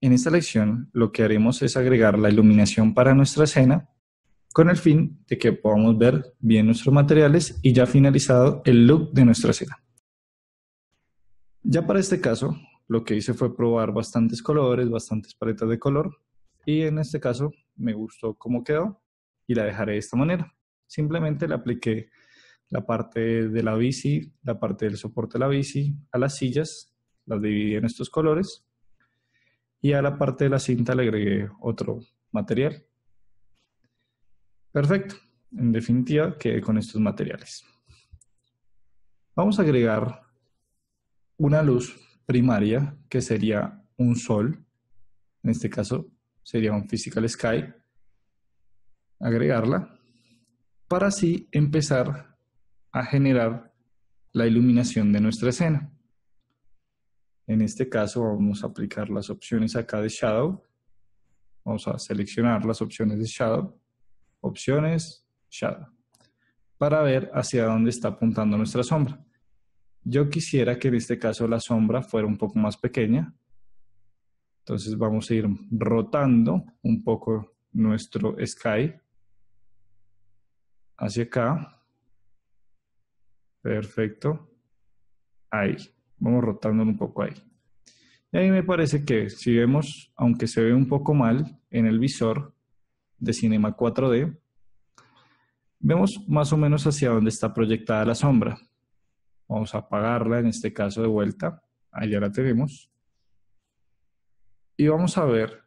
En esta lección lo que haremos es agregar la iluminación para nuestra escena con el fin de que podamos ver bien nuestros materiales y ya finalizado el look de nuestra escena. Ya para este caso, lo que hice fue probar bastantes colores, bastantes paletas de color y en este caso me gustó cómo quedó y la dejaré de esta manera. Simplemente le apliqué la parte de la bici, la parte del soporte de la bici a las sillas, las dividí en estos colores y a la parte de la cinta le agregué otro material. Perfecto. En definitiva, quedé con estos materiales. Vamos a agregar una luz primaria que sería un sol. En este caso sería un physical sky. Agregarla para así empezar a generar la iluminación de nuestra escena. En este caso vamos a aplicar las opciones acá de Shadow. Vamos a seleccionar las opciones de Shadow. Opciones, Shadow. Para ver hacia dónde está apuntando nuestra sombra. Yo quisiera que en este caso la sombra fuera un poco más pequeña. Entonces vamos a ir rotando un poco nuestro sky hacia acá. Perfecto. Ahí. Vamos rotando un poco ahí. Y ahí me parece que si vemos, aunque se ve un poco mal en el visor de Cinema 4D, vemos más o menos hacia dónde está proyectada la sombra. Vamos a apagarla, en este caso de vuelta. Ahí ya la tenemos. Y vamos a ver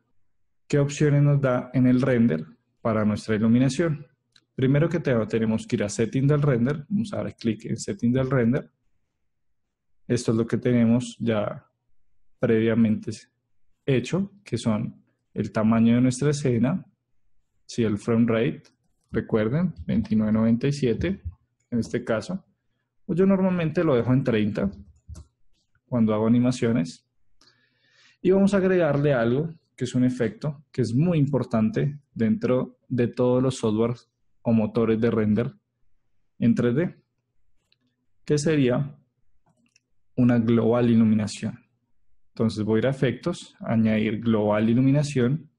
qué opciones nos da en el render para nuestra iluminación. Primero que todo tenemos que ir a Setting del render. Vamos a dar clic en Setting del render esto es lo que tenemos ya previamente hecho, que son el tamaño de nuestra escena, si el frame rate, recuerden, 2997 en este caso. Pues yo normalmente lo dejo en 30 cuando hago animaciones. Y vamos a agregarle algo que es un efecto que es muy importante dentro de todos los softwares o motores de render en 3D, que sería una global iluminación. Entonces voy a ir a efectos, añadir global iluminación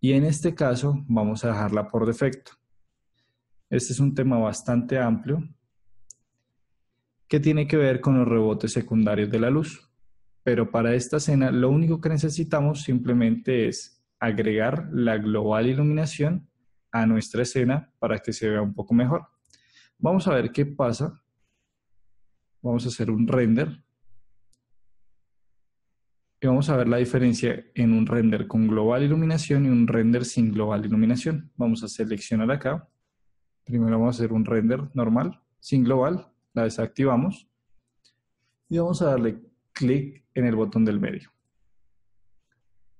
y en este caso vamos a dejarla por defecto. Este es un tema bastante amplio que tiene que ver con los rebotes secundarios de la luz. Pero para esta escena lo único que necesitamos simplemente es agregar la global iluminación a nuestra escena para que se vea un poco mejor. Vamos a ver qué pasa Vamos a hacer un render. Y vamos a ver la diferencia en un render con global iluminación y un render sin global iluminación. Vamos a seleccionar acá. Primero vamos a hacer un render normal, sin global. La desactivamos. Y vamos a darle clic en el botón del medio.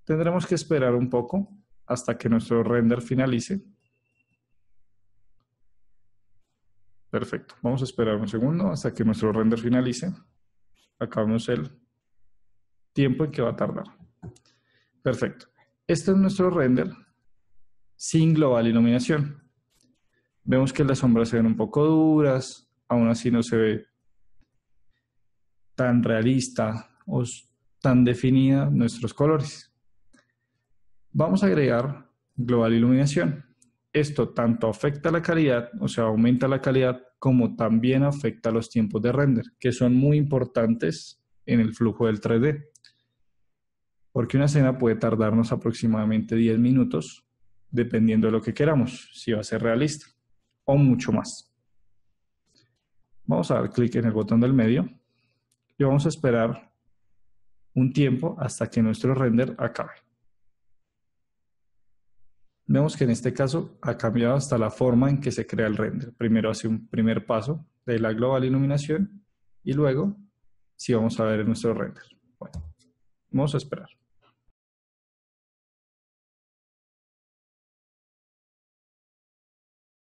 Tendremos que esperar un poco hasta que nuestro render finalice. Perfecto. Vamos a esperar un segundo hasta que nuestro render finalice. Acabamos el tiempo en que va a tardar. Perfecto. Este es nuestro render sin global iluminación. Vemos que las sombras se ven un poco duras, aún así no se ve tan realista o tan definida nuestros colores. Vamos a agregar global iluminación. Esto tanto afecta la calidad, o sea, aumenta la calidad, como también afecta los tiempos de render, que son muy importantes en el flujo del 3D. Porque una escena puede tardarnos aproximadamente 10 minutos, dependiendo de lo que queramos, si va a ser realista, o mucho más. Vamos a dar clic en el botón del medio y vamos a esperar un tiempo hasta que nuestro render acabe. Vemos que en este caso ha cambiado hasta la forma en que se crea el render. Primero hace un primer paso de la global iluminación y luego sí vamos a ver en nuestro render. Bueno, vamos a esperar.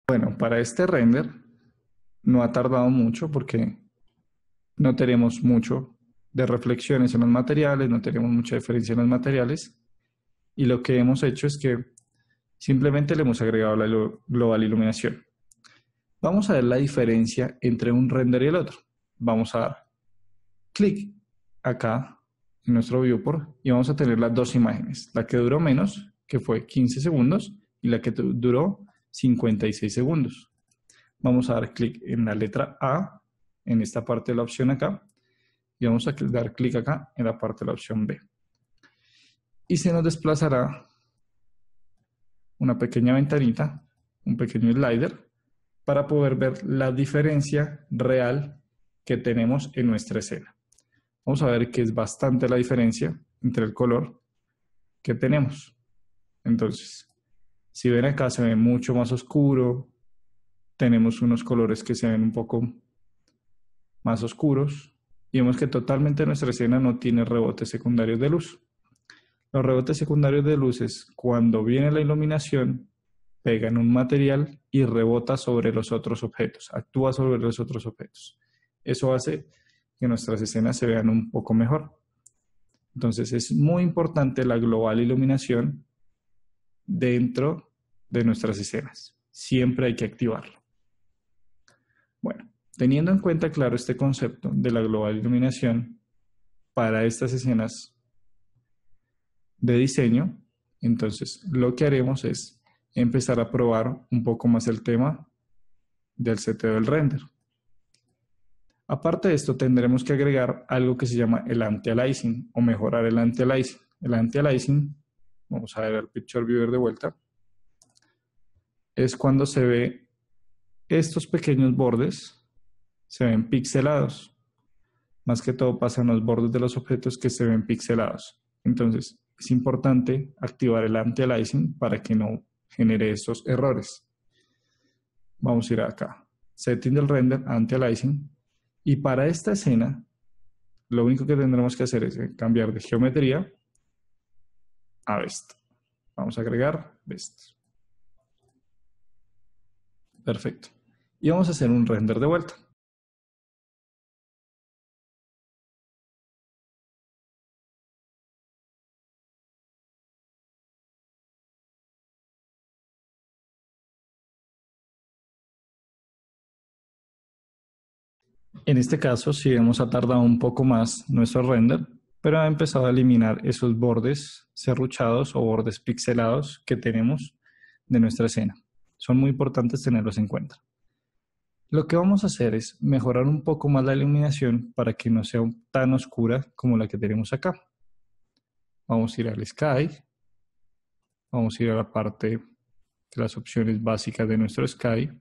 Bueno, para este render no ha tardado mucho porque no tenemos mucho de reflexiones en los materiales, no tenemos mucha diferencia en los materiales y lo que hemos hecho es que Simplemente le hemos agregado la global iluminación. Vamos a ver la diferencia entre un render y el otro. Vamos a dar clic acá en nuestro viewport y vamos a tener las dos imágenes, la que duró menos, que fue 15 segundos, y la que duró 56 segundos. Vamos a dar clic en la letra A, en esta parte de la opción acá, y vamos a dar clic acá en la parte de la opción B. Y se nos desplazará una pequeña ventanita, un pequeño slider, para poder ver la diferencia real que tenemos en nuestra escena. Vamos a ver que es bastante la diferencia entre el color que tenemos. Entonces, si ven acá se ve mucho más oscuro, tenemos unos colores que se ven un poco más oscuros y vemos que totalmente nuestra escena no tiene rebotes secundarios de luz. Los rebotes secundarios de luz es cuando viene la iluminación, pega en un material y rebota sobre los otros objetos, actúa sobre los otros objetos. Eso hace que nuestras escenas se vean un poco mejor. Entonces es muy importante la global iluminación dentro de nuestras escenas. Siempre hay que activarlo. Bueno, teniendo en cuenta claro este concepto de la global iluminación para estas escenas de diseño, entonces lo que haremos es empezar a probar un poco más el tema del seteo del render. Aparte de esto, tendremos que agregar algo que se llama el anti-aliasing o mejorar el anti-aliasing. El anti-aliasing, vamos a ver el Picture Viewer de vuelta, es cuando se ve estos pequeños bordes, se ven pixelados. Más que todo pasa en los bordes de los objetos que se ven pixelados. Entonces, es importante activar el anti-aliasing para que no genere esos errores. Vamos a ir acá. Setting del render, anti-aliasing. Y para esta escena, lo único que tendremos que hacer es cambiar de geometría a Best. Vamos a agregar Best. Perfecto. Y vamos a hacer un render de vuelta. En este caso, si hemos tardado un poco más nuestro render, pero ha empezado a eliminar esos bordes serruchados o bordes pixelados que tenemos de nuestra escena. Son muy importantes tenerlos en cuenta. Lo que vamos a hacer es mejorar un poco más la iluminación para que no sea tan oscura como la que tenemos acá. Vamos a ir al Sky. Vamos a ir a la parte de las opciones básicas de nuestro Sky.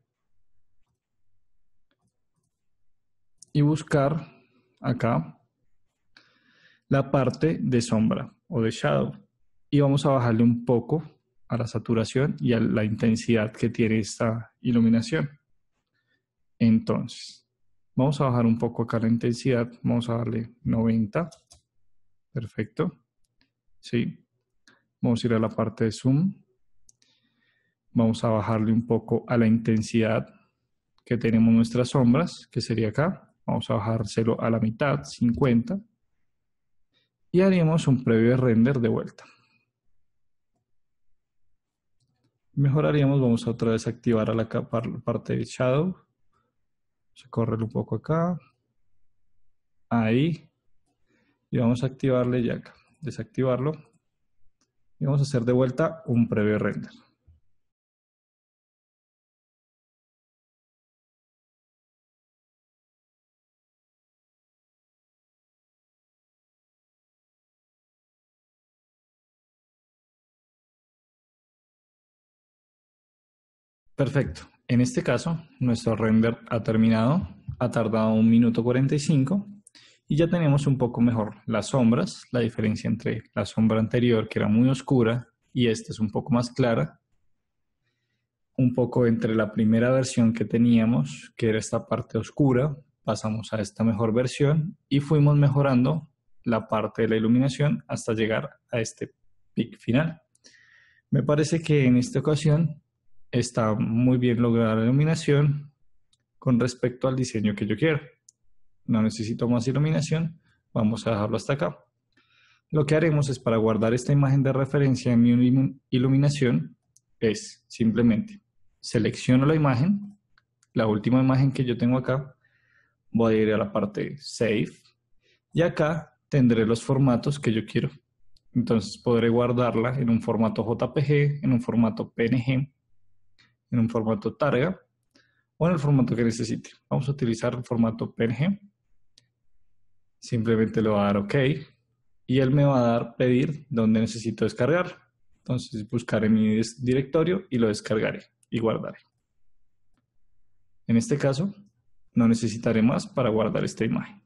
y buscar acá la parte de sombra o de shadow. Y vamos a bajarle un poco a la saturación y a la intensidad que tiene esta iluminación. Entonces, vamos a bajar un poco acá la intensidad, vamos a darle 90, perfecto, sí, vamos a ir a la parte de zoom, vamos a bajarle un poco a la intensidad que tenemos nuestras sombras, que sería acá, Vamos a bajárselo a la mitad, 50. Y haríamos un previo render de vuelta. Mejoraríamos, vamos a otra vez activar a la parte de Shadow. Vamos a un poco acá. Ahí. Y vamos a activarle ya acá. Desactivarlo. Y vamos a hacer de vuelta un previo render. Perfecto. En este caso, nuestro render ha terminado, ha tardado un minuto 45 y ya tenemos un poco mejor las sombras, la diferencia entre la sombra anterior que era muy oscura y esta es un poco más clara, un poco entre la primera versión que teníamos, que era esta parte oscura, pasamos a esta mejor versión y fuimos mejorando la parte de la iluminación hasta llegar a este pic final. Me parece que en esta ocasión está muy bien lograda la iluminación con respecto al diseño que yo quiero. No necesito más iluminación, vamos a dejarlo hasta acá. Lo que haremos es para guardar esta imagen de referencia en mi iluminación, es simplemente selecciono la imagen, la última imagen que yo tengo acá, voy a ir a la parte Save y acá tendré los formatos que yo quiero. Entonces podré guardarla en un formato JPG, en un formato PNG, en un formato Targa o en el formato que necesite. Vamos a utilizar el formato PNG. Simplemente le voy a dar OK y él me va a dar pedir dónde necesito descargar. Entonces buscaré mi directorio y lo descargaré y guardaré. En este caso, no necesitaré más para guardar esta imagen.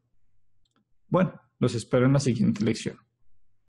Bueno, los espero en la siguiente lección.